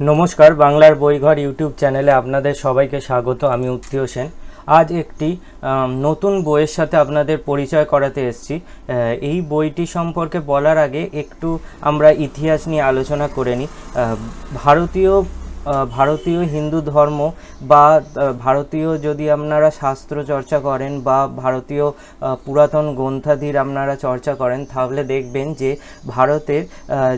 নমস্কার, বাংলার বইঘর ইউটিউব চ্যানেলে আপনাদের সবাইকে স্বাগত। আমি উত্তীয় সেন। আজ একটি নতুন বইয়ের সাথে আপনাদের পরিচয় করাতে এসেছি। এই বইটি সম্পর্কে বলার আগে একটু আমরা ইতিহাস নিয়ে আলোচনা করে নিই। ভারতীয় ভারতীয় হিন্দু ধর্ম বা ভারতীয় যদি আপনারা শাস্ত্র চর্চা করেন বা ভারতীয় পুরাতন গ্রন্থাদির আপনারা চর্চা করেন, তাহলে দেখবেন যে ভারতের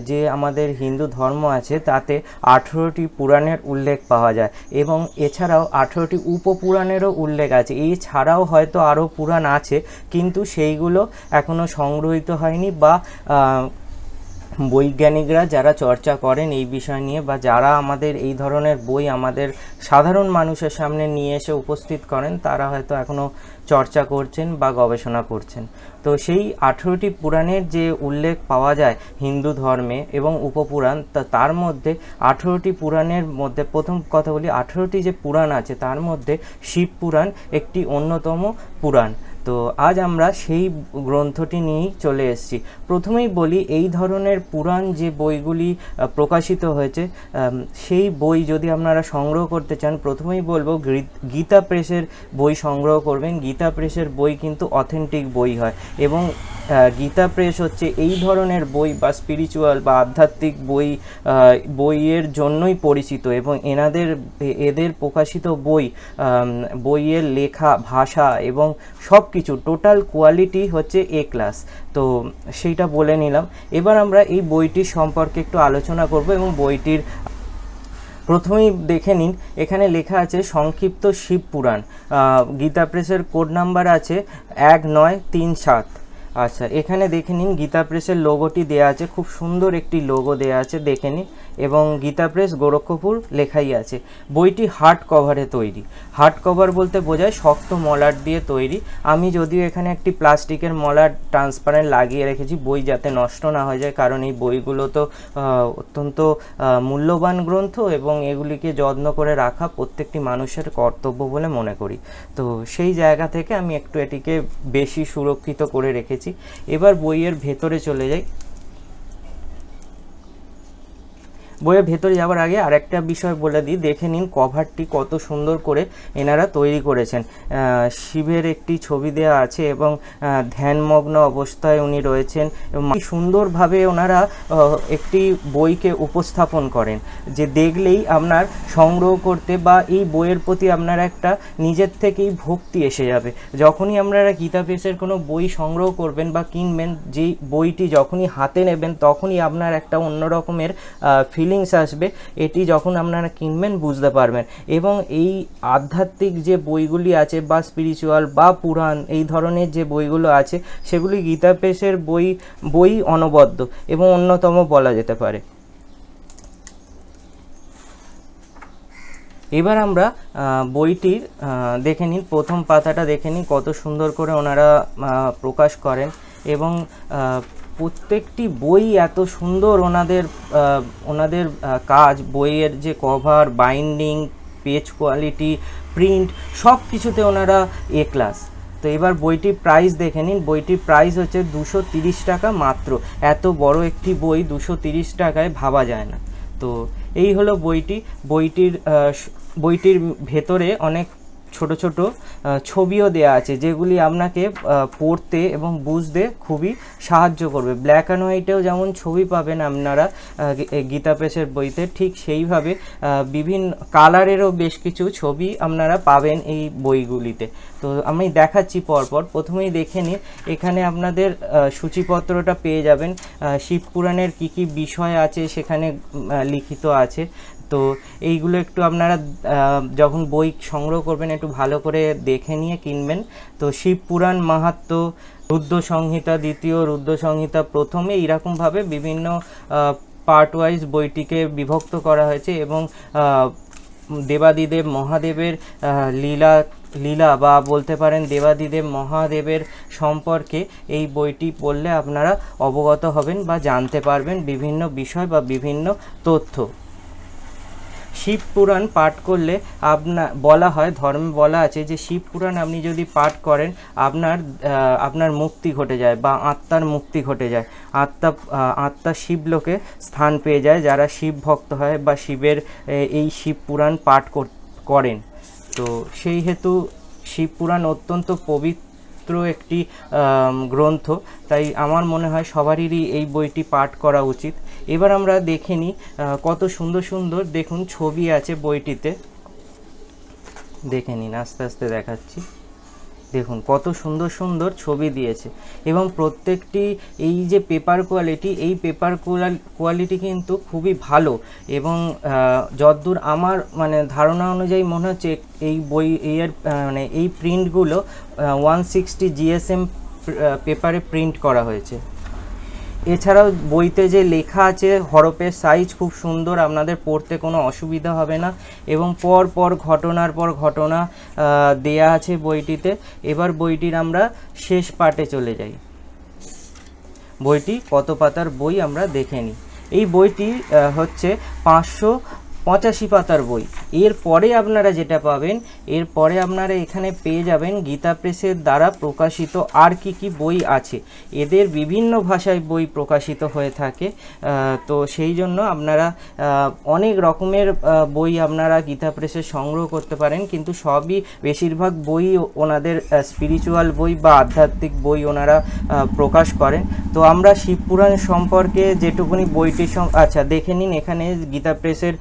যে আমাদের হিন্দু ধর্ম আছে, তাতে আঠেরোটি পুরাণের উল্লেখ পাওয়া যায় এবং এছাড়াও আঠেরোটি উপপুরাণেরও উল্লেখ আছে। এছাড়াও হয়তো আরও পুরাণ আছে, কিন্তু সেইগুলো এখনও সংগ্রহীত হয়নি বা বৈজ্ঞানিকরা যারা চর্চা করেন এই বিষয় নিয়ে বা যারা আমাদের এই ধরনের বই আমাদের সাধারণ মানুষের সামনে নিয়ে এসে উপস্থিত করেন, তারা হয়তো এখনও চর্চা করছেন বা গবেষণা করছেন। তো সেই আঠেরোটি পুরাণের যে উল্লেখ পাওয়া যায় হিন্দু ধর্মে এবং উপপুরাণ, তা তার মধ্যে আঠেরোটি পুরাণের মধ্যে প্রথম কথা বলি, আঠেরোটি যে পুরাণ আছে তার মধ্যে শিব পুরাণ একটি অন্যতম পুরাণ। তো আজ আমরা সেই গ্রন্থটি নিয়েই চলে এসেছি। প্রথমেই বলি, এই ধরনের পুরাণ যে বইগুলি প্রকাশিত হয়েছে সেই বই যদি আপনারা সংগ্রহ করতে চান, প্রথমেই বলব গীতা প্রেসের বই সংগ্রহ করবেন। গীতা প্রেসের বই কিন্তু অথেন্টিক বই হয় এবং গীতা প্রেস হচ্ছে এই ধরনের বই বা স্পিরিচুয়াল বা আধ্যাত্মিক বই বইয়ের জন্যই পরিচিত এবং এনাদের, এদের প্রকাশিত বই বইয়ের লেখা, ভাষা এবং সব কিছু টোটাল কোয়ালিটি হচ্ছে এ ক্লাস তো সেইটা বলে নিলাম। এবার আমরা এই বইটি সম্পর্কে একটু আলোচনা করব এবং বইটির প্রথমেই দেখে নিন, এখানে লেখা আছে সংক্ষিপ্ত শিব পুরাণ। গীতা প্রেসের কোড নাম্বার আছে এক নয় তিন সাত। আচ্ছা এখানে দেখে নিন গীতা প্রেসের লোগোটি দেয়া আছে, খুব সুন্দর একটি লোগো দেয়া আছে, দেখে নিন, এবং গীতা প্রেস গোরক্ষপুর লেখাই আছে। বইটি হার্ড কভারে তৈরি। হার্ড কভার বলতে বোঝায় শক্ত মলাট দিয়ে তৈরি। আমি যদিও এখানে একটি প্লাস্টিকের মলাট ট্রান্সপারেন্ট লাগিয়ে রেখেছি, বই যাতে নষ্ট না হয়ে যায়, কারণ এই বইগুলো তো অত্যন্ত মূল্যবান গ্রন্থ এবং এগুলিকে যত্ন করে রাখা প্রত্যেকটি মানুষের কর্তব্য বলে মনে করি। তো সেই জায়গা থেকে আমি একটু এটিকে বেশি সুরক্ষিত করে রেখেছি। এবার বইয়ের ভেতরে চলে যাই। বইয়ের ভেতরে যাওয়ার আগে আরেকটা বিষয় বলে দিই, দেখে নিন কভারটি কত সুন্দর করে এনারা তৈরি করেছেন। শিবের একটি ছবি দেওয়া আছে এবং ধ্যানমগ্ন অবস্থায় উনি রয়েছেন এবং সুন্দরভাবে ওনারা একটি বইকে উপস্থাপন করেন। যে দেখলেই আপনার সংগ্রহ করতে বা এই বইয়ের প্রতি আপনার একটা নিজের থেকেই ভক্তি এসে যাবে। যখনই আপনারা গীতা পেসের কোনো বই সংগ্রহ করবেন বা কিনবেন, যেই বইটি যখনই হাতে নেবেন, তখনই আপনার একটা অন্য রকমের ফিলিংস আসবে, এটি যখন আপনারা কিনবেন বুঝতে পারবেন। এবং এই আধ্যাত্মিক যে বইগুলি আছে বা স্পিরিচুয়াল বা পুরাণ, এই ধরনের যে বইগুলো আছে, সেগুলি গীতা পেসের বই বই অনবদ্য এবং অন্যতম বলা যেতে পারে। এবার আমরা বইটির দেখে নিন প্রথম পাতাটা দেখে নিন কত সুন্দর করে ওনারা প্রকাশ করেন এবং প্রত্যেকটি বই এত সুন্দর ওনাদের ওনাদের কাজ, বইয়ের যে cover binding page quality print সব কিছুতে ওনারা এ ক্লাস তো এবার বইটির প্রাইস দেখে নিন। বইটির প্রাইস হচ্ছে দুশো টাকা মাত্র। এত বড় একটি বই দুশো টাকায় ভাবা যায় না। তো এই হলো বইটি। বইটির বইটির ভেতরে অনেক ছোট ছোট ছবিও দেয়া আছে যেগুলি আপনাকে পড়তে এবং বুঝতে খুবই সাহায্য করবে। ব্ল্যাক অ্যান্ড হোয়াইটেও যেমন ছবি পাবেন আপনারা গীতা বইতে ঠিক সেইভাবে বিভিন্ন কালারেরও বেশ কিছু ছবি আপনারা পাবেন এই বইগুলিতে। তো আমি দেখাচ্ছি পরপর। প্রথমেই দেখে নিন এখানে আপনাদের সূচিপত্রটা পেয়ে যাবেন আহ, শিব পুরাণের কী কী বিষয় আছে সেখানে লিখিত আছে। তো এইগুলো একটু আপনারা যখন বই সংগ্রহ করবেন, একটু ভালো করে দেখে নিয়ে কিনবেন। তো শিব পুরাণ, মাহাত্ম, রুদ্র সংহিতা দ্বিতীয়, রুদ্র সংহিতা প্রথমে এইরকমভাবে বিভিন্ন পার্ট ওয়াইজ বইটিকে বিভক্ত করা হয়েছে এবং দেবাদিদেব মহাদেবের লীলা লীলা বা বলতে পারেন দেবাদিদেব মহাদেবের সম্পর্কে এই বইটি পড়লে আপনারা অবগত হবেন বা জানতে পারবেন বিভিন্ন বিষয় বা বিভিন্ন তথ্য। শিব পুরাণ পাঠ করলে আপনার বলা হয়, ধর্মে বলা আছে যে শিব পুরাণ আপনি যদি পাঠ করেন, আপনার আপনার মুক্তি ঘটে যায় বা আত্মার মুক্তি ঘটে যায়। আত্মা আত্মা শিবলোকে স্থান পেয়ে যায় যারা শিব ভক্ত হয় বা শিবের এই শিব পুরাণ পাঠ কর- করেন। তো সেই হেতু শিব পুরাণ অত্যন্ত পবিত্র একটি গ্রন্থ। তাই আমার মনে হয় সবারই এই বইটি পাঠ করা উচিত। এবার আমরা দেখে নিই কত সুন্দর সুন্দর দেখুন ছবি আছে বইটিতে। দেখে নিন, আস্তে আস্তে দেখাচ্ছি। দেখুন, কত সুন্দর সুন্দর ছবি দিয়েছে। এবং প্রত্যেকটি এই যে পেপার কোয়ালিটি এই পেপার কোয়ালিটি কিন্তু খুবই ভালো। এবং যতদূর আমার মানে ধারণা অনুযায়ী মনে হচ্ছে এই বই এর মানে এই প্রিন্টগুলো ওয়ান সিক্সটি জিএসএম পেপারে প্রিন্ট করা হয়েছে। এছাড়াও বইতে যে লেখা আছে, হরপের সাইজ খুব সুন্দর, আপনাদের পড়তে কোনো অসুবিধা হবে না। এবং পর পর ঘটনার পর ঘটনা দেয়া আছে বইটিতে। এবার বইটির আমরা শেষ পার্টে চলে যাই। বইটি কত পাতার বই আমরা দেখে নিই। এই বইটি হচ্ছে পাঁচশো পঁচাশি পাতার বই। এরপরে আপনারা যেটা পাবেন, এরপরে আপনারা এখানে পেয়ে যাবেন গীতা প্রেসের দ্বারা প্রকাশিত আর কি কি বই আছে। এদের বিভিন্ন ভাষায় বই প্রকাশিত হয়ে থাকে তো সেই জন্য আপনারা অনেক রকমের বই আপনারা গীতা প্রেসে সংগ্রহ করতে পারেন, কিন্তু সবই বেশিরভাগ বই ওনাদের স্পিরিচুয়াল বই বা আধ্যাত্মিক বই ওনারা প্রকাশ করেন। তো আমরা শিবপুরাণ সম্পর্কে যেটুকুনি বইটি আচ্ছা দেখে নিন এখানে গীতা প্রেসের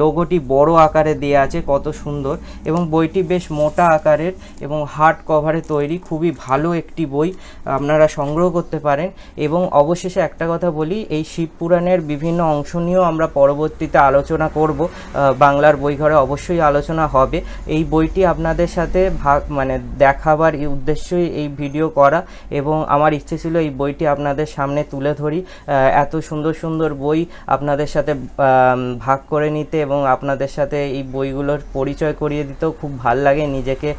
লোগোটি বড় আকারে দেওয়া আছে, কত সুন্দর। এবং বইটি বেশ মোটা আকারের এবং হার্ড কভারে তৈরি, খুবই ভালো একটি বই আপনারা সংগ্রহ করতে পারেন। এবং অবশেষে একটা কথা বলি, এই শিবপুরাণের বিভিন্ন অংশ নিয়েও আমরা পরবর্তীতে আলোচনা করব। বাংলার বই ঘরে অবশ্যই আলোচনা হবে। এই বইটি আপনাদের সাথে ভাগ মানে দেখাবার উদ্দেশ্যই এই ভিডিও করা এবং আমার ইচ্ছে ছিল এই বইটি আপনাদের সামনে তুলে ধরি। এত সুন্দর সুন্দর বই আপনাদের সাথে ভাগ করে নিতে এবং আপনাদের সাথে এই বইগুলোর পরিচয় করিয়ে দিতেও খুব ভালো লাগে। নিজেকে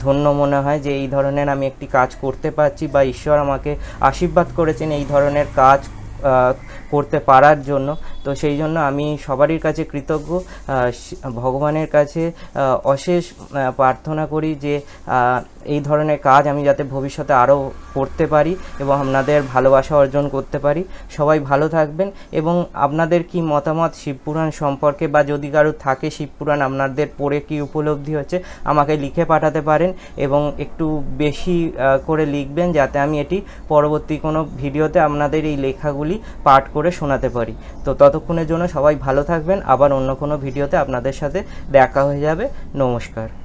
ধন্য মনে হয় যে এই ধরনের আমি একটি কাজ করতে পারছি বা ঈশ্বর আমাকে আশীর্বাদ করেছেন এই ধরনের কাজ করতে পারার জন্য। তো সেই জন্য আমি সবারই কাছে কৃতজ্ঞ। ভগবানের কাছে অশেষ প্রার্থনা করি যে এই ধরনের কাজ আমি যাতে ভবিষ্যতে আরও করতে পারি এবং আপনাদের ভালোবাসা অর্জন করতে পারি। সবাই ভালো থাকবেন এবং আপনাদের কি মতামত শিবপুরাণ সম্পর্কে বা যদি কারও থাকে শিবপুরাণ আপনাদের পড়ে কি উপলব্ধি হচ্ছে আমাকে লিখে পাঠাতে পারেন এবং একটু বেশি করে লিখবেন যাতে আমি এটি পরবর্তী কোনো ভিডিওতে আপনাদের এই লেখাগুলি পাঠ করে শোনাতে পারি। তো ততক্ষণের জন্য সবাই ভালো থাকবেন। আবার অন্য কোনো ভিডিওতে আপনাদের সাথে দেখা হয়ে যাবে। নমস্কার।